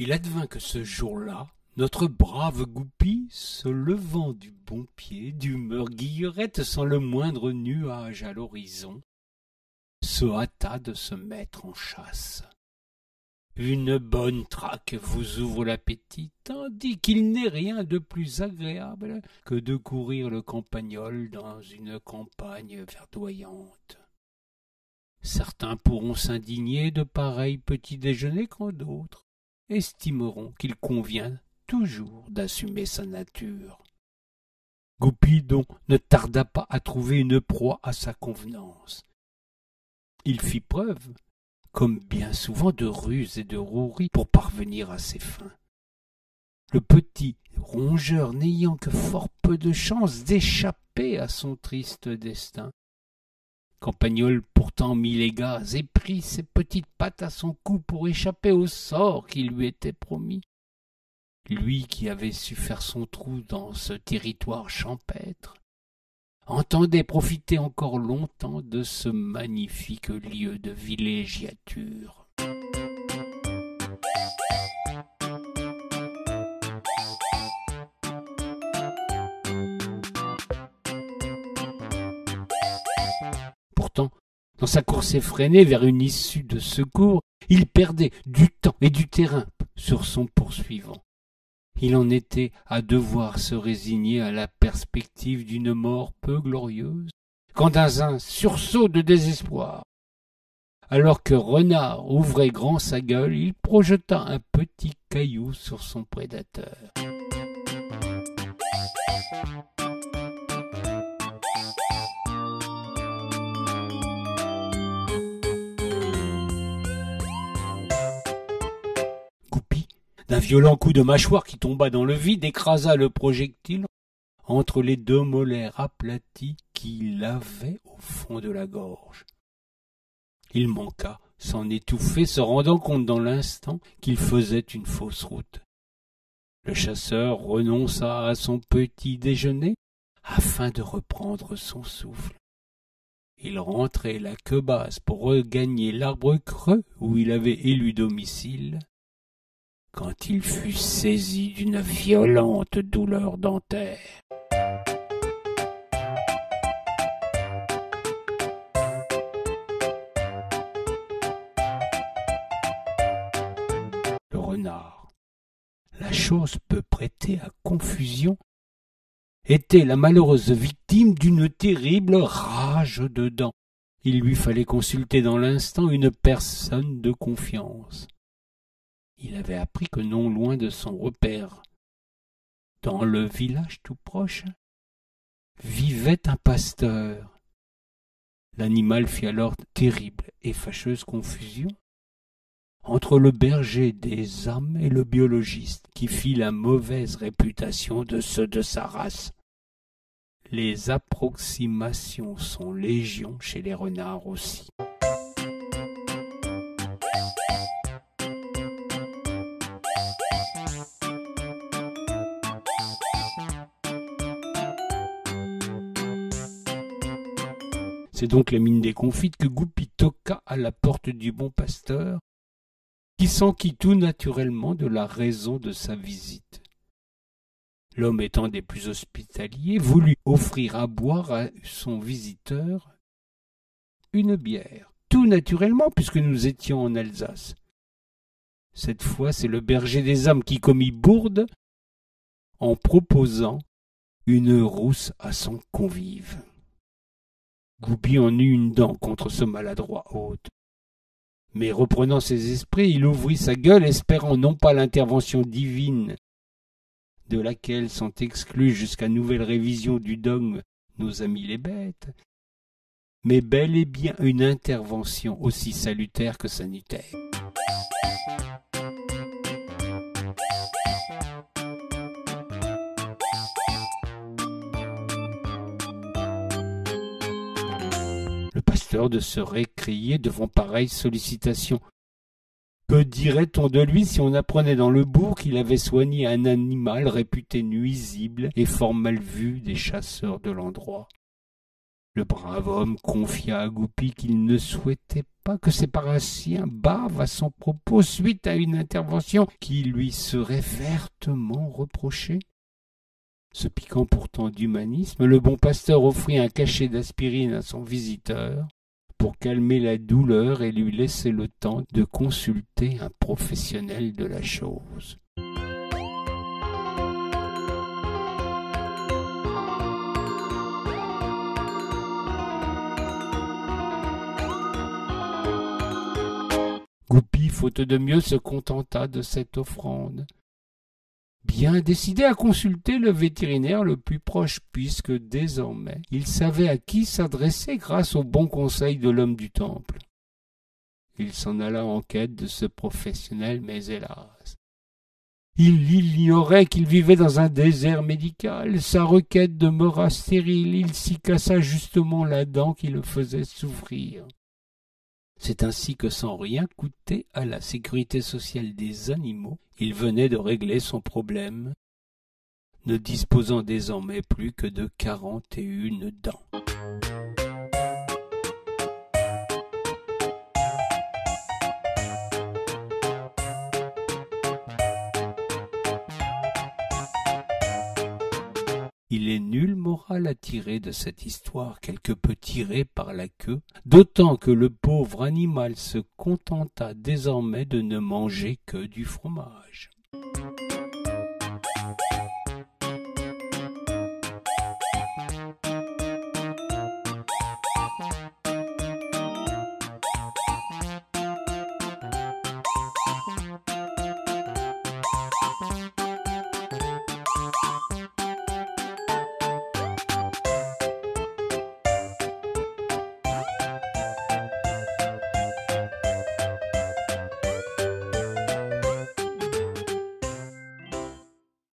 Il advint que ce jour-là, notre brave goupille, se levant du bon pied, d'humeur guillerette sans le moindre nuage à l'horizon, se hâta de se mettre en chasse. Une bonne traque vous ouvre l'appétit, tandis qu'il n'est rien de plus agréable que de courir le campagnol dans une campagne verdoyante. Certains pourront s'indigner de pareils petits déjeuners quand d'autres estimeront qu'il convient toujours d'assumer sa nature. Goupidon ne tarda pas à trouver une proie à sa convenance. Il fit preuve, comme bien souvent, de ruse et de rouerie pour parvenir à ses fins. Le petit rongeur n'ayant que fort peu de chance d'échapper à son triste destin, Campagnol pourtant mit les gaz et prit ses petites pattes à son cou pour échapper au sort qui lui était promis. Lui qui avait su faire son trou dans ce territoire champêtre, entendait profiter encore longtemps de ce magnifique lieu de villégiature. Dans sa course effrénée vers une issue de secours, il perdait du temps et du terrain sur son poursuivant. Il en était à devoir se résigner à la perspective d'une mort peu glorieuse, quand dans un sursaut de désespoir, alors que Renard ouvrait grand sa gueule, il projeta un petit caillou sur son prédateur. D'un violent coup de mâchoire qui tomba dans le vide, écrasa le projectile entre les deux molaires aplatis qui l'avaient au fond de la gorge. Il manqua s'en étouffer, se rendant compte dans l'instant qu'il faisait une fausse route. Le chasseur renonça à son petit déjeuner afin de reprendre son souffle. Il rentrait la queue basse pour regagner l'arbre creux où il avait élu domicile, quand il fut saisi d'une violente douleur dentaire. Le renard. La chose peut prêter à confusion était la malheureuse victime d'une terrible rage de dents. Il lui fallait consulter dans l'instant une personne de confiance il avait appris que non loin de son repère, dans le village tout proche, vivait un pasteur. L'animal fit alors terrible et fâcheuse confusion entre le berger des âmes et le biologiste, qui fit la mauvaise réputation de ceux de sa race. Les approximations sont légion chez les renards aussi. C'est donc la mine déconfite que Goupy toqua à la porte du bon pasteur, qui s'enquit tout naturellement de la raison de sa visite. L'homme étant des plus hospitaliers, voulut offrir à boire à son visiteur une bière, tout naturellement puisque nous étions en Alsace. Cette fois, c'est le berger des âmes qui commit bourde en proposant une rousse à son convive. Goupy en eut une dent contre ce maladroit hôte. Mais reprenant ses esprits, il ouvrit sa gueule, espérant non pas l'intervention divine, de laquelle sont exclus jusqu'à nouvelle révision du dogme nos amis les bêtes, mais bel et bien une intervention aussi salutaire que sanitaire. De se récrier devant pareille sollicitation. Que dirait-on de lui si on apprenait dans le bourg qu'il avait soigné un animal réputé nuisible et fort mal vu des chasseurs de l'endroit? Le brave homme confia à Goupy qu'il ne souhaitait pas que ses parassiens bavent à son propos suite à une intervention qui lui serait vertement reprochée. Se piquant pourtant d'humanisme, le bon pasteur offrit un cachet d'aspirine à son visiteur pour calmer la douleur et lui laisser le temps de consulter un professionnel de la chose. Goupy, faute de mieux, se contenta de cette offrande. Bien décidé à consulter le vétérinaire le plus proche, puisque désormais il savait à qui s'adresser grâce au bon conseil de l'homme du temple. Il s'en alla en quête de ce professionnel, mais hélas. Il ignorait qu'il vivait dans un désert médical, sa requête demeura stérile, il s'y cassa justement la dent qui le faisait souffrir. C'est ainsi que sans rien coûter à la sécurité sociale des animaux, il venait de régler son problème, ne disposant désormais plus que de quarante et une dents. Il est nul moral à tirer de cette histoire quelque peu tirée par la queue, d'autant que le pauvre animal se contenta désormais de ne manger que du fromage.